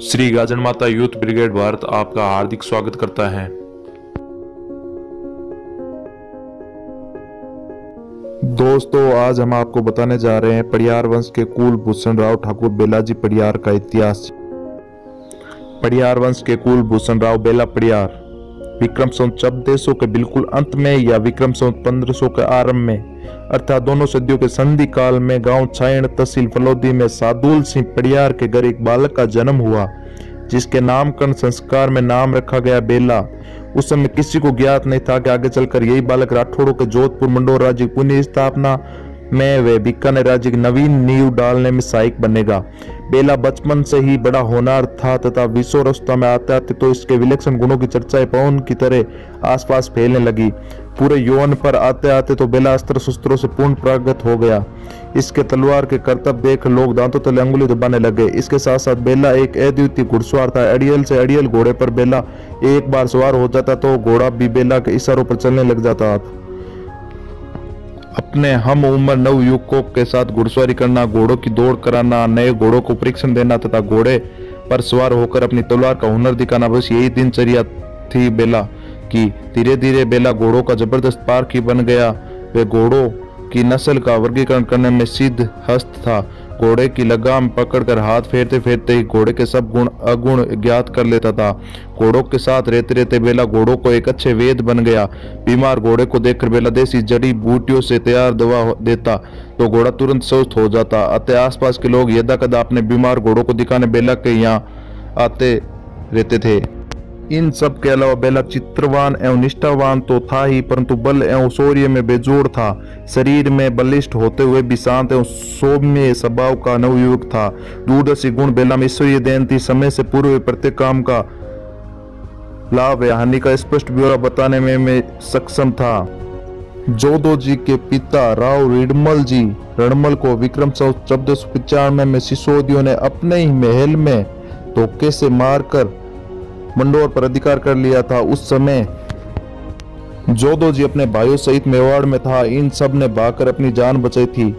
Shri Gajan Mata youth brigade Bharat आपका हार्दिक स्वागत करता है। दोस्तों, आज हम आपको बताने जा रहे हैं पड़ियार वंश के कुल भूषण राव ठाकुर बेलाजी पड़ियार का इतिहास। पड़ियार वंश के कुल भूषण राव बेला पड़ियार, विक्रम संवत चौदह सौ के बिल्कुल अंत में या विक्रम संवत पंद्रह सौ के आरंभ में अर्थात दोनों सदियों के संधि काल में गाँव छायण तहसील फलोदी में सादुल सिंह पड़ियार के घर एक बालक का जन्म हुआ, जिसके नामकरण संस्कार में नाम रखा गया बेला। उस समय किसी को ज्ञात नहीं था कि आगे चलकर यही बालक राठौड़ों के जोधपुर मंडोर राज्य पुनः स्थापना में वे बीकानेर राज्य की नवीन नींव डालने में सहायक बनेगा। बेला बचपन से ही बड़ा होनार था तथा विश्व रस्ता में आते आते तो इसके विलक्षण गुणों की चर्चाएँ पवन की तरह आसपास फैलने लगी। पूरे यौवन पर आते आते तो बेला अस्त्र शस्त्रों से पूर्ण प्रागत हो गया। इसके तलवार के कर्तव्य देख लोग दांतों तले अंगुली दबाने लगे। इसके साथ साथ बेला एक अद्वितीय घुड़सवार था। अड़ियल से अड़ियल घोड़े पर बेला एक बार सवार हो जाता तो घोड़ा भी बेला के इशारों पर चलने लग जाता। अपने हम उम्र नव युवकों के साथ घुड़सवारी करना, घोड़ों की दौड़ कराना, नए घोड़ों को परीक्षण देना तथा घोड़े पर सवार होकर अपनी तलवार का हुनर दिखाना बस यही दिनचर्या थी बेला। की धीरे धीरे बेला घोड़ों का ज़बरदस्त पार्क बन गया। वे घोड़ों की नस्ल का वर्गीकरण करने में सिद्ध हस्त था। घोड़े की लगाम पकड़कर हाथ फेरते फेरते ही घोड़े के सब गुण अगुण ज्ञात कर लेता था। घोड़ों के साथ रहते रहते बेला घोड़ों को एक अच्छे वेद बन गया। बीमार घोड़े को देखकर बेला देसी जड़ी बूटियों से तैयार दवा देता तो घोड़ा तुरंत स्वस्थ हो जाता। अतः आसपास के लोग यदा कदा अपने बीमार घोड़ों को दिखाने बेला के यहाँ आते रहते थे। इन सब के अलावा बेला चित्रवान एवं निष्ठावान तो था ही, परंतु बल एवं शौर्य में बेजोड़ था। शरीर में बलिष्ठ होते हुए भी शांत एवं सौम्य स्वभाव का नवयुवक था। दूरदर्शी गुण बेला में ईश्वरीय देन थी। समय से पूर्व प्रत्येक काम का लाभ या हानि का स्पष्ट ब्यौरा बताने में मैं सक्षम था। जोदो जी के पिता राव रिडमल जी रणमल को विक्रम सौ चौदह सौ पिचानवे में सिसोदियों ने अपने ही महल में धोखे से मारकर मंडोर पर अधिकार कर लिया था। उस समय जोदो जी अपने भाइयों सहित मेवाड़ में था। इन सबने भागकर अपनी जान बचाई थी।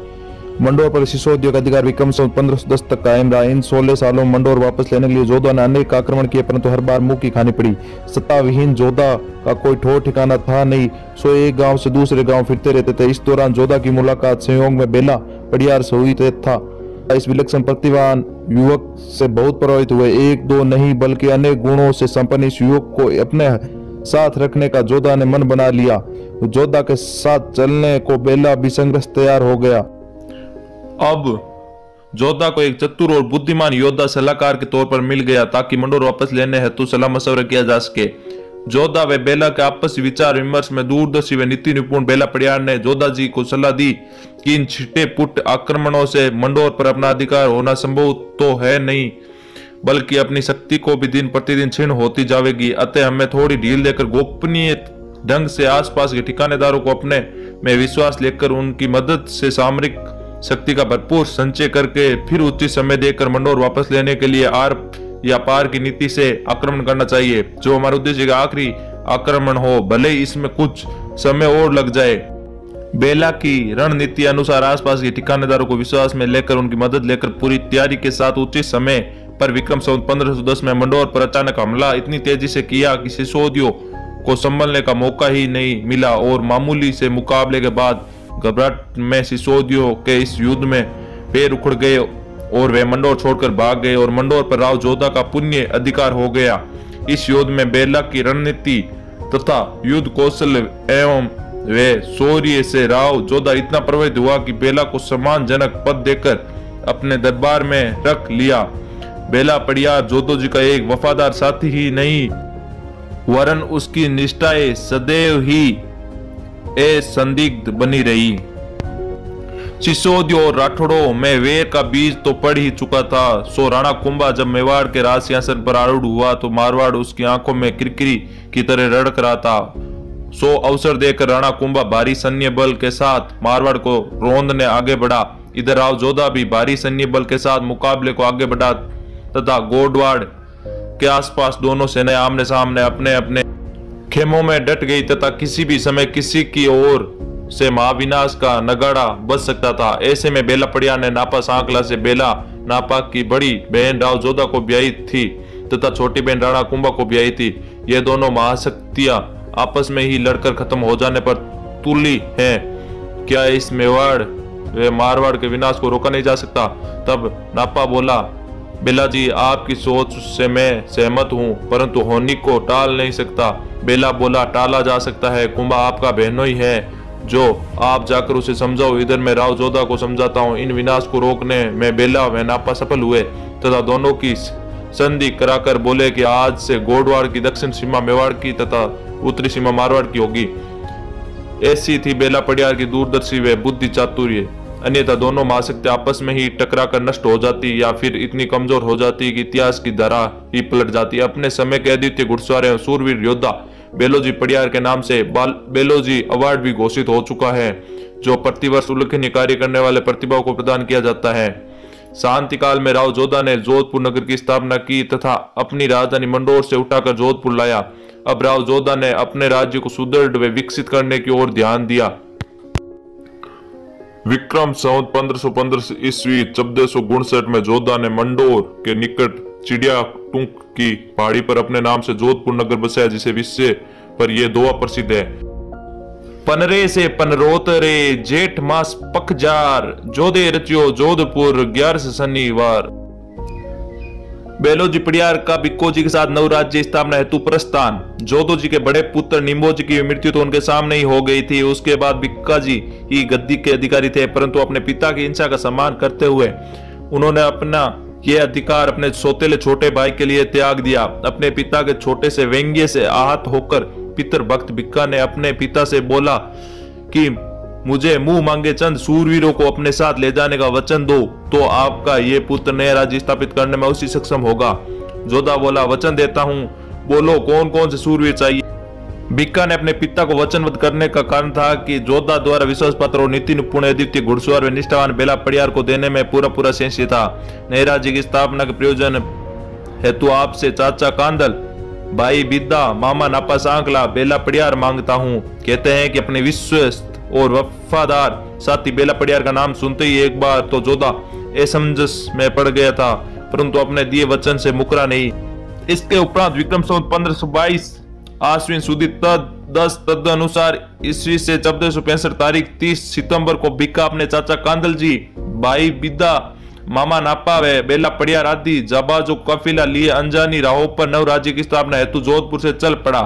मंडोर पर शिशोद्योग अधिकार विक्रम सौ पंद्रह सौ दस तक कायम रहा। इन सोलह सालों मंडोर वापस लेने के लिए जोधा ने अनेक आक्रमण किए, परंतु हर बार मुँह की खानी पड़ी। सत्ताविहीन जोधा का कोई ठोर ठिकाना था नहीं, सो एक गाँव से दूसरे गाँव फिरते रहते थे। इस दौरान जोधा की मुलाकात संयोग में बेला पड़ियार से हुई था। इस विलक्षण प्रतिभान युवक से बहुत प्रभावित हुए। एक, दो नहीं, बल्कि अनेक गुणों से संपन्न इस युवक को अपने साथ रखने का जोधा ने मन बना लिया। जोधा के साथ चलने को बेला भी संग्रह तैयार हो गया। अब जोधा को एक चतुर और बुद्धिमान योद्धा सलाहकार के तौर पर मिल गया, ताकि मंडोर वापस लेने हेतु सलाह मशवरा किया जा सके। जोधा व बेला के आपसी विचार विमर्श में दूरदर्शी व नीति निपुण बेला पड़ियार ने जोधा जी को सलाह दी कि इन छिटे पुट आक्रमणों से मंडोर पर अपना अधिकार होना संभव तो है नहीं, बल्कि अपनी शक्ति को भी दिन प्रतिदिन क्षीण होती जाएगी अतः हमें थोड़ी ढील देकर गोपनीय ढंग से आसपास के ठिकानेदारों को अपने में विश्वास लेकर उनकी मदद से सामरिक शक्ति का भरपूर संचय करके फिर उचित समय देकर मंडोर वापस लेने के लिए आर या पार की नीति से आक्रमण करना चाहिए। जो हमारे उद्देश्य का आखिरी आक्रमण हो, भले इसमें कुछ समय और लग जाए। बेला की रणनीति अनुसार आसपास के ठिकानेदारों को विश्वास में लेकर, उनकी मदद लेकर पूरी तैयारी के साथ उचित समय पर विक्रम संवत पंद्रह में मंडोर पर अचानक हमला इतनी तेज़ी से किया कि सिसोदियों को संभलने का मौका ही नहीं मिला और मामूली से मुकाबले के बाद घबराहट में सिसोदियों के इस युद्ध में पैर उखड़ गए और वे मंडोर छोड़कर भाग गए और मंडोर पर राव जोधा का पुण्य अधिकार हो गया। इस युद्ध में बेला की रणनीति तथा युद्ध कौशल एवं वे शौर्य से राव जोधा इतना प्रभावित हुआ कि बेला को सम्मानजनक पद देकर अपने दरबार में रख लिया। बेला पड़ियार जोधो जी का एक वफादार साथी ही नहीं, वरन उसकी निष्ठाएँ सदैव ही असंदिग्ध बनी रही। सिसोदियों और राठौड़ों, में वेर का बीज तो पड़ ही चुका था। सो राणा कुंभा जब मेवाड़ के राज सिंहासन पर आरूढ़ हुआ तो मारवाड़ उसकी आँखों में किरकिरी की तरह रड़क रहा था। सो अवसर देकर राणा कुंभा भारी सैन्य बल के साथ मारवाड़ को रोंदने आगे बढ़ा। इधर राव जोधा भी भारी सैन्य बल के साथ मुकाबले को आगे बढ़ा तथा गोडवाड़ के आसपास दोनों सेनाएँ आमने सामने अपने अपने खेमों में डट गई तथा किसी भी समय किसी की ओर से महाविनाश का नगाड़ा बच सकता था। ऐसे में बेला पड़िया ने नापा सांकला से बेला नापाक की बड़ी बहन राव जोधा को ब्याई थी तथा छोटी बहन राणा कुंभा को ब्याई थी। ये दोनों महाशक्तियाँ आपस में ही लड़कर खत्म हो जाने पर तुली हैं। क्या इस मेवाड़ वे मारवाड़ के विनाश को रोका नहीं जा सकता? तब नापा बोला बेला जी आपकी सोच से मैं सहमत हूँ, परंतु होनी को टाल नहीं सकता। बेला बोला, टाला जा सकता है। कुंभा आपका बहनों ही है। जो आप जाकर उसे समझाओ, इधर मैं राव जोधा को समझाता हूँ। इन विनाश को रोकने में बेला व नापा सफल हुए, तथा दोनों की संधि कराकर बोले कि आज से गोडवाड़ की दक्षिण सीमा मेवाड़ की तथा उत्तरी सीमा मारवाड़ की होगी। ऐसी थी बेला पड़ियार की दूरदर्शी व बुद्धि चातुर्य। अन्यथा दोनों महाशक्ति आपस में ही टकरा कर नष्ट हो जाती या फिर इतनी कमज़ोर हो जाती कि इतिहास की धारा ही पलट जाती। अपने समय के अद्वितीय घुड़सवार सूरवीर योद्धा बेलोजी पड़ियार के नाम से बेलोजी अवार्ड भी घोषित हो चुका है, जो प्रतिवर्ष उल्लेखनीय कार्य करने वाले प्रतिभाओं को प्रदान किया जाता है। शांति काल में राव जोधा ने जोधपुर नगर की स्थापना की तथा अपनी राजधानी मंडोर से उठाकर जोधपुर लाया। अब राव जोधा ने अपने राज्य को सुदृढ़ व विकसित करने की ओर ध्यान दिया। विक्रम संवत पंद्रह सौ पंद्रह ईस्वी चौदह सौ में जोधा ने मंडोर के निकट चिड़िया टूक की पहाड़ी पर अपने नाम से जोधपुर नगर बसाया, जिसे विश्व पर यह दोआ प्रसिद्ध है। पनरे से पनरोतरे जेठ मास पखजार जोधे रचियो जोधपुर ग्यारह शनिवार। बेलोजी पड़ियार का बिक्को जी के साथ नव राज्य स्थापना हेतु प्रस्थान। जोधो जी के बड़े पुत्र निम्बो जी की मृत्यु तो उनके सामने ही हो गई थी। उसके बाद बिक्का जी ही गद्दी के अधिकारी थे, परंतु अपने पिता की हिंसा का सम्मान करते हुए उन्होंने अपना ये अधिकार अपने सोतेले छोटे भाई के लिए त्याग दिया। अपने पिता के छोटे से व्यंग्य से आहत होकर पितर भक्त बिक्का ने अपने पिता से बोला कि मुझे मुँह मांगे चंद सूरवीरों को अपने साथ ले जाने का वचन दो तो आपका ये पुत्र नया राज्य स्थापित करने में उसी सक्षम होगा। जोधा बोला, वचन देता हूँ। बोलो कौन कौन से सूरवीर चाहिए? बिक्का ने अपने पिता को वचनबद्ध करने का कारण था कि जोधा द्वारा विश्वास पत्र और नीति निपुण अद्वितीय घुड़सवार व निष्ठावान बेला पड़ियार को देने में पूरा पूरा संशय था। नए राज्य की स्थापना के प्रयोजन हेतु आपसे चाचा कांदल, भाई बिद्दा, मामा नापा सांकला बेला पड़ियार माँगता हूँ। कहते हैं कि अपने विश्वस्त और वफादार साथी बेला पड़ियार का नाम सुनते ही एक बार तो जोधा असमंजस में पड़ गया था, परंतु अपने दिए वचन से मुकरा नहीं। इसके उपरांत विक्रम संवत पंद्रह सौ बाईस, आश्विन सुदी तद, दस तद अनुसार ईस्वी से चौदह सौ पैंसठ तारीख तीस सितंबर को बिका अपने चाचा कांदल जी, भाई बिदा मामा नापा व बेला पड़िया आदि जबाजो कफिला लिए अनजानी राहों पर नव राज्य की स्थापना हेतु जोधपुर से चल पड़ा।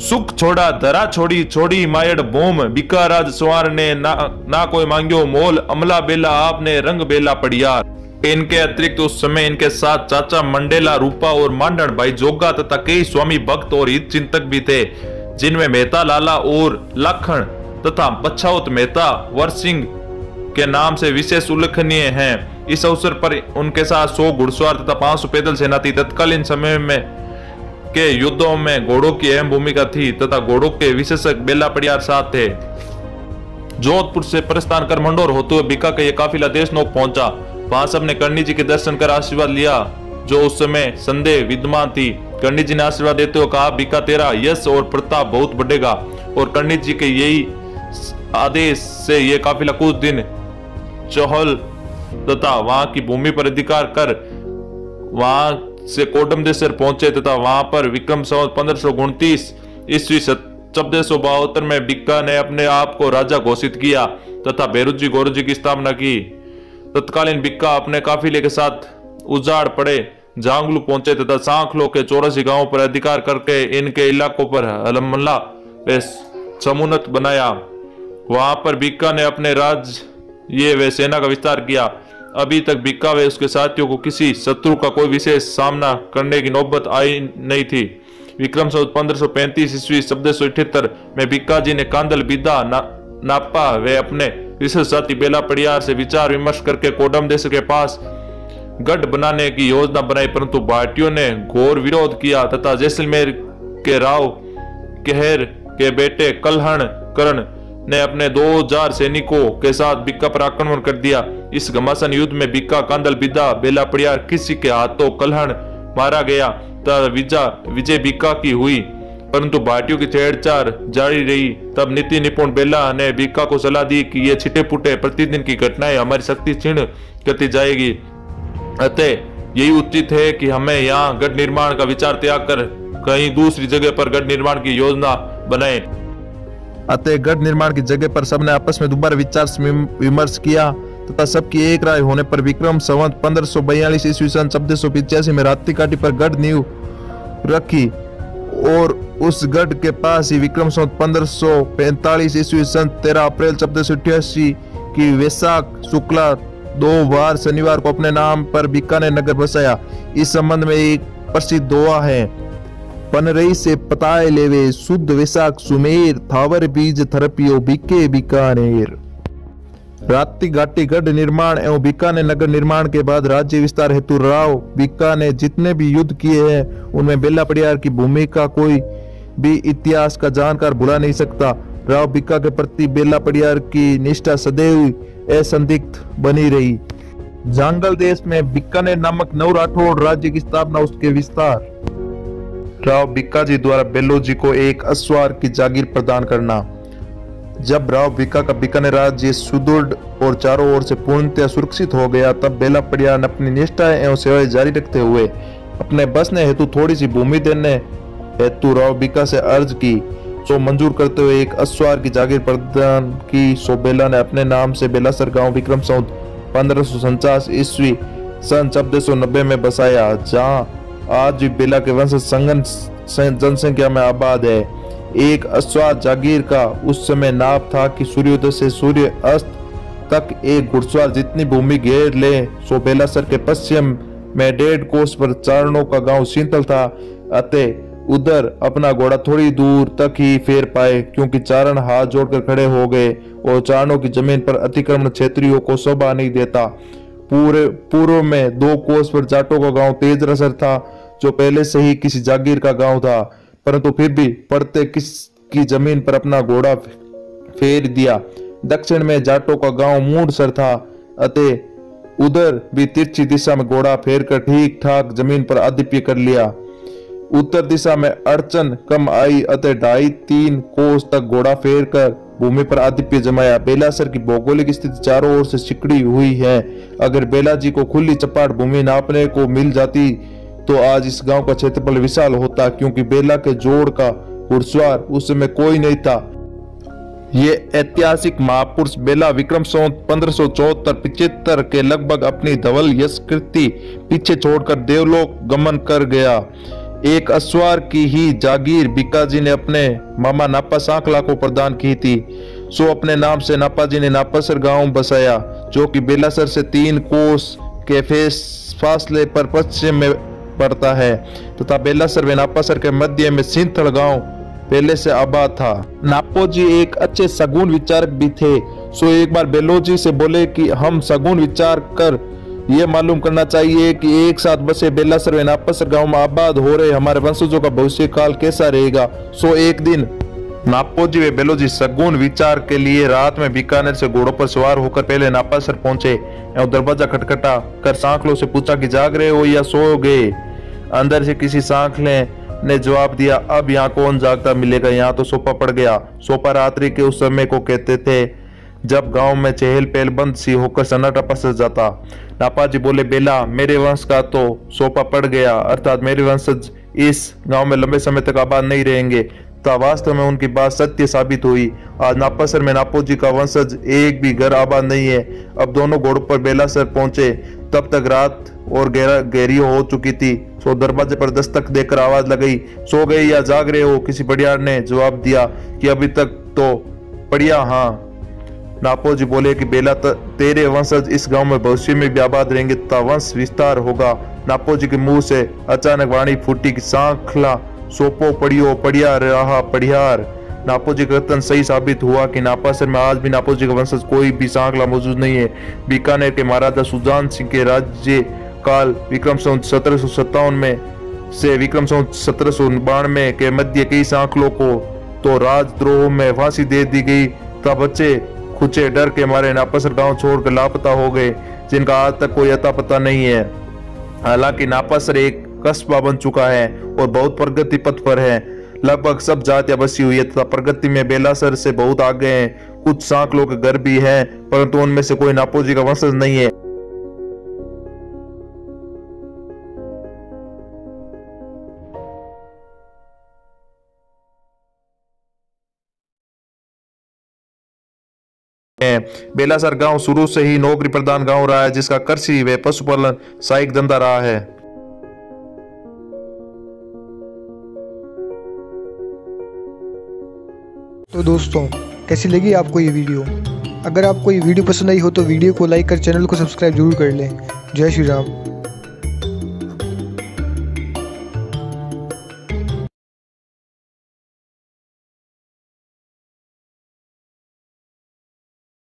सुख छोड़ा धरा छोड़ी छोड़ी मायड़ बोम बिकाराज सवार ने ना, कोई मांगियो मोल अमला बेला आपने रंग बेला पड़िया इनके अतिरिक्त उस समय इनके साथ चाचा मंडेला रूपा और मांडण भाई जोगा तथा कई स्वामी भक्त और हित चिंतक भी थे जिनमें मेहता लाला और लखन तथा पछाउत मेहता वर के नाम से विशेष उल्लेखनीय हैं इस अवसर पर उनके साथ सौ घुड़सवार तथा पाँच सौ पैदल सेना थी तत्कालीन समय में के युद्धों में घोड़ों की अहम भूमिका थी तथा घोड़ों के विशेषक बेला पड़ियार साथ थे जोधपुर से प्रस्थान कर मंडोर होते हुए बीका का यह काफिला देश नोक पहुँचा वहाँ सबने कर्णी जी के दर्शन कर आशीर्वाद लिया जो उस समय संदेह विद्यमान थी कर्णी जी ने आशीर्वाद देते हुए कहा बीका तेरा यश और प्रताप बहुत बढ़ेगा और कर्णी जी के यही आदेश से ये काफिला कुछ दिन चौहल तथा वहाँ की भूमि पर अधिकार कर वहाँ से कोडमदेसर पहुँचे तथा वहाँ पर विक्रम संवत पंद्रह सौ उनतीस ईस्वी चौदह सौ बहत्तर में बिक्का ने अपने आप को राजा घोषित किया तथा बेरुजी गौरजी की स्थापना की। तत्कालीन बिक्का अपने काफिले के साथ उजाड़ पड़े, जांगलू पहुँचे तथा सांखलो के चौरासी गाँवों पर अधिकार करके इनके इलाकों पर हलमला समुन्नत बनाया। वहाँ पर बिक्का ने अपने राज ये वे सेना का विस्तार किया। अभी तक बिक्का व उसके साथियों को किसी शत्रु का कोई विशेष सामना करने की नौबत आई नहीं थी। विक्रम सौ पंद्रह सौ पैंतीस ईस्वी चौदह सौ इठहत्तर में बिक्का जी ने कांदल बिदा ना, नापा वे अपने विशेष साथी बेला पड़ियार से विचार विमर्श करके कोडम देश के पास गढ़ बनाने की योजना बनाई परंतु भारतीयों ने घोर विरोध किया तथा जैसलमेर के राव कहर के बेटे कलहण करण ने अपने 2000 सैनिकों के साथ बिक्का पर आक्रमण कर दिया। इस घमासान युद्ध में बिक्का, कांदल बिदा बेला, पड़ियार किसी के हाथों कलहण मारा गया विजा, विजय बिक्का की हुई। परंतु भारतीयों की छेड़छाड़ जारी रही। तब नीति निपुण बेला ने बिक्का को सलाह दी कि ये छिटे पुटे प्रतिदिन की घटनाएँ हमारी शक्ति क्षीण करती जाएगी। अतः यही उचित है कि हमें यहाँ गढ़ निर्माण का विचार त्याग कर कहीं दूसरी जगह पर गढ़ निर्माण की योजना बनाए। अतः गढ़ निर्माण की जगह पर सबने आपस में दोबारा विचार विमर्श किया तथा सबकी एक राय होने पर विक्रम संवत पंद्रह सौ बयालीस ईस्वी सन चौदह सौ पिचासी में रात्रि काटी पर गढ़ नींव रखी और उस गढ़ के पास ही विक्रम संवत पंद्रह सौ पैंतालीस ईस्वी सन तेरह अप्रैल चौदह सौ अठासी की वैशाख शुक्ला दो बार शनिवार को अपने नाम पर बीकानेर नगर बसाया। इस संबंध में एक प्रसिद्ध दोआ है। पनरई से पताए लेवे, शुद्ध वैशाख सुमेर, थावर बीज थरपियो बीके बीकानेर। रात्रि घाटी गढ़ निर्माण एवं बीकानेर नगर निर्माण के बाद राज्य विस्तार हेतु राव बीका ने जितने भी युद्ध किए हैं, उनमें बेला पड़ियार की भूमिका कोई भी इतिहास का जानकार भुला नहीं सकता। राव बीका के प्रति बेला पड़ियार की निष्ठा सदैव असंदिग्ध बनी रही। जांगल देश में बीकानेर नामक नव राठौड़ राज्य की स्थापना उसके विस्तार राव बिक्का जी द्वारा बेलोजी को एक अश्वार की जागीर प्रदान करना। जब राव बिका का बीकानेर राज्य सुदृढ़ और चारों ओर से पूर्णतः सुरक्षित हो गया, तब बेला पड़िया ने अपनी निष्ठाएँ एवं सेवाएँ जारी रखते हुए अपने बसने हेतु थोड़ी सी भूमि देने हेतु राव बिका से अर्ज़ की। सो मंजूर करते हुए एक अश्वार की जागीर प्रदान की, सो बेला ने अपने नाम से बेलासर गाँव विक्रम संवत पंद्रह ईस्वी सन चौदह में बसाया, जहाँ आज भी बेला के वंश संगन जनसंख्या में आबाद है। एक अश्वार जागीर का उस समय नाप था कि सूर्योदय से सूर्य अस्त तक एक घुड़सवार जितनी भूमि घेर ले, सो बेलासर के पश्चिम में डेढ़ कोस पर चारणों का गाँव शीतल था। अतः उधर अपना घोड़ा थोड़ी दूर तक ही फेर पाए, क्योंकि चारण हाथ जोड़कर खड़े हो गए, और चारणों की ज़मीन पर अतिक्रमण क्षेत्रियों को शोभा नहीं देता। पूरे पूर्व में दो कोस पर जाटों का गाँव तेज रसर था, जो पहले से ही किसी जागीर का गाँव था, परंतु फिर भी पड़ते किस की ज़मीन पर अपना घोड़ा फेर दिया। दक्षिण में जाटों का गाँव मूड सर था, अतः उधर भी तिरछी दिशा में घोड़ा फेर कर ठीक ठाक ज़मीन पर आधिप्य कर लिया। उत्तर दिशा में अड़चन कम आई, अतः ढाई तीन कोस तक घोड़ा फेर कर भूमि पर आधिप्य जमाया। बेलासर की भौगोलिक स्थिति चारों ओर से सिकड़ी हुई है। अगर बेला जी को खुली चपाट भूमि नापने को मिल जाती तो आज इस गाँव का क्षेत्रफल विशाल होता, क्योंकि बेला के जोड़ का घुड़सवार उस समय कोई नहीं था। ये ऐतिहासिक महापुरुष बेला विक्रम संवत पंद्रह सौ चौहत्तर के लगभग अपनी धवल यशकृति पीछे छोड़कर देवलोक गमन कर गया। एक अश्वार की ही जागीर बिकाजी ने अपने मामा नापा सांकला को प्रदान की थी। सो अपने नाम से नापा जी ने नापासर गाँव बसाया, जो कि बेलासर से तीन कोस के फेस फासले पर पश्चिम में पड़ता है, तथा बेलासर व नापासर के मध्य में सिंथल गाँव पहले से आबाद था। नापो जी एक अच्छे सगुन विचारक भी थे, सो एक बार बेलोजी से बोले कि, हम सगुन विचार कर ये मालूम करना चाहिए कि एक साथ बसे बेलासर व नापासर गाँव में आबाद हो रहे हमारे वंशजों का भविष्य काल कैसा रहेगा? सो एक दिन। नापोजी व बेलोजी सगुन विचार के लिए रात में बीकानेर से घोड़ों पर सवार होकर पहले नापासर पहुँचे एवं दरवाज़ा खटखटा कर सांकलों से पूछा कि जाग रहे हो या सो गए? अंदर से किसी सांखले ने जवाब दिया, अब यहाँ कौन जागता मिलेगा? यहाँ तो सोपा पड़ गया। सोपा रात्रि के उस समय को कहते थे जब गाँव में चहल पहल बंद सी होकर सन्नाटा पसर जाता। नापा जी बोले, बेला, मेरे वंश का तो सोपा पड़ गया। अर्थात मेरे वंशज इस गाँव में लंबे समय तक आबाद नहीं रहेंगे। वास्तव में उनकी बात सत्य साबित हुई। आज नापासर में नापोजी का वंशज एक भी घर आबाद नहीं है। अब दोनों घोड़ों पर बेलासर पहुँचे। तब तक रात और गहरा हो चुकी थी। सो दरवाजे पर दस्तक देकर आवाज़ लगाई, सो गए या जाग रहे हो? किसी बढ़ियार ने जवाब दिया कि अभी तक तो बढ़िया हाँ। नापो जी बोले कि बेला तेरे वंशज इस गाँव में भविष्य में भी आबाद रहेंगे, तथा वंश विस्तार होगा। नापो जी के मुँह से अचानक वाणी फूटी की सांखला, सोपो पड़ियो, पड़िया रहा पड़ियार नापो जी का कथन सही साबित हुआ कि नापासर में आज भी नापो जी का वंशज कोई भी सांकला मौजूद नहीं है। बीकानेर के महाराजा सुजान सिंह के राज्य काल विक्रम संवत सत्रह सौ सत्तावन में से विक्रम संवत सत्रह सौ बानवे के मध्य कई सांकलों को तो राजद्रोह में फांसी दे दी गई तब बच्चे खुचे डर के मारे नापासर गाँव छोड़कर लापता हो गए, जिनका आज तक कोई अता पता नहीं है। हालाँकि नापासर एक कस्बा बन चुका है और बहुत प्रगति पथ पर है। लगभग सब जातियाँ बसी हुई है तथा प्रगति में बेलासर से बहुत आगे हैं। कुछ सांकलों के घर भी हैं, परंतु उनमें से कोई नापोजी का वंशज नहीं है। बेलासर गाँव शुरू से ही नौकरी प्रदान गाँव रहा है, जिसका कृषि व पशुपालन सहायक धंधा रहा है। तो दोस्तों, कैसी लगी आपको ये वीडियो? अगर आपको ये वीडियो पसंद आई हो तो वीडियो को लाइक कर चैनल को सब्सक्राइब ज़रूर कर लें। जय श्री राम।